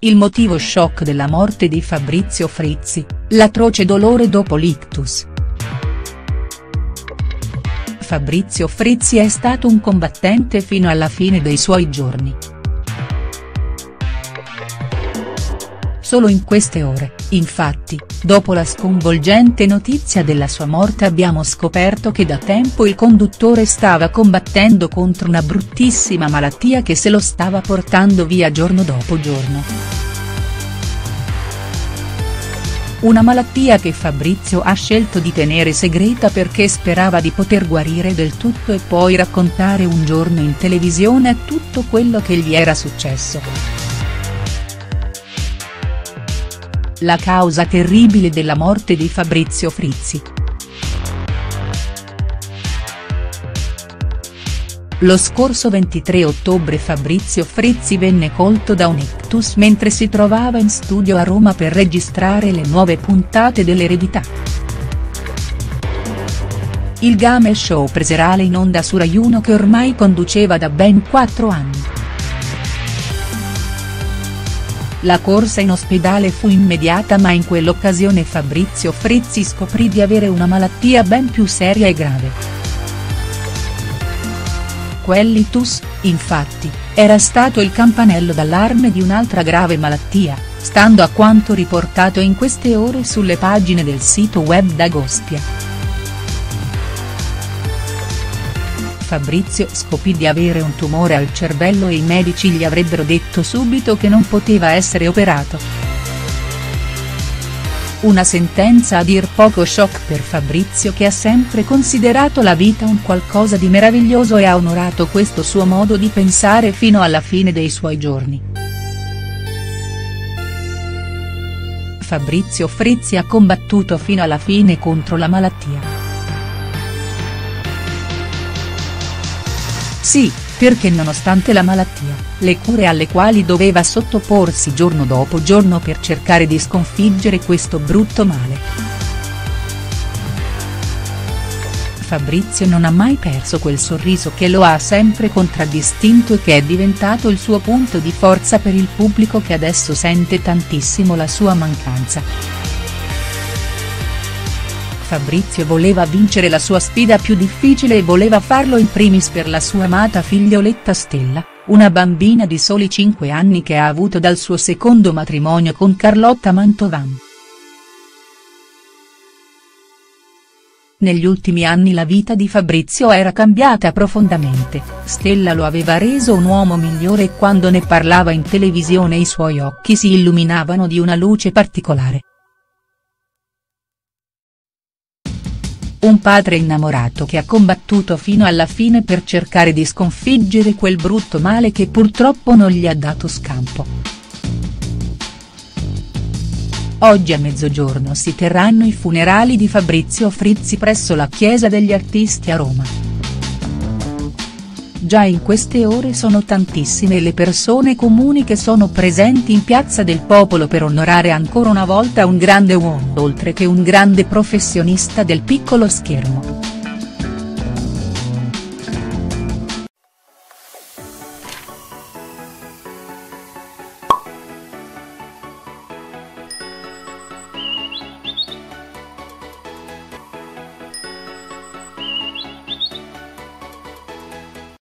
Il motivo shock della morte di Fabrizio Frizzi, l'atroce dolore dopo l'ictus. Fabrizio Frizzi è stato un combattente fino alla fine dei suoi giorni. Solo in queste ore, infatti, dopo la sconvolgente notizia della sua morte abbiamo scoperto che da tempo il conduttore stava combattendo contro una bruttissima malattia che se lo stava portando via giorno dopo giorno. Una malattia che Fabrizio ha scelto di tenere segreta perché sperava di poter guarire del tutto e poi raccontare un giorno in televisione tutto quello che gli era successo. La causa terribile della morte di Fabrizio Frizzi. Lo scorso 23 ottobre Fabrizio Frizzi venne colto da un ictus mentre si trovava in studio a Roma per registrare le nuove puntate dell'Eredità. Il game show preserale in onda su Rai 1 che ormai conduceva da ben 4 anni. La corsa in ospedale fu immediata ma in quell'occasione Fabrizio Frizzi scoprì di avere una malattia ben più seria e grave. Quell'itus, infatti, era stato il campanello d'allarme di un'altra grave malattia, stando a quanto riportato in queste ore sulle pagine del sito web d'Agostia. Fabrizio scoprì di avere un tumore al cervello e i medici gli avrebbero detto subito che non poteva essere operato. Una sentenza a dir poco shock per Fabrizio che ha sempre considerato la vita un qualcosa di meraviglioso e ha onorato questo suo modo di pensare fino alla fine dei suoi giorni. Fabrizio Frizzi ha combattuto fino alla fine contro la malattia. Sì, perché nonostante la malattia, le cure alle quali doveva sottoporsi giorno dopo giorno per cercare di sconfiggere questo brutto male. Fabrizio non ha mai perso quel sorriso che lo ha sempre contraddistinto e che è diventato il suo punto di forza per il pubblico che adesso sente tantissimo la sua mancanza. Fabrizio voleva vincere la sua sfida più difficile e voleva farlo in primis per la sua amata figlioletta Stella, una bambina di soli 5 anni che ha avuto dal suo secondo matrimonio con Carlotta Mantovan. Negli ultimi anni la vita di Fabrizio era cambiata profondamente, Stella lo aveva reso un uomo migliore e quando ne parlava in televisione i suoi occhi si illuminavano di una luce particolare. Un padre innamorato che ha combattuto fino alla fine per cercare di sconfiggere quel brutto male che purtroppo non gli ha dato scampo. Oggi a mezzogiorno si terranno i funerali di Fabrizio Frizzi presso la Chiesa degli Artisti a Roma. Già in queste ore sono tantissime le persone comuni che sono presenti in Piazza del Popolo per onorare ancora una volta un grande uomo oltre che un grande professionista del piccolo schermo.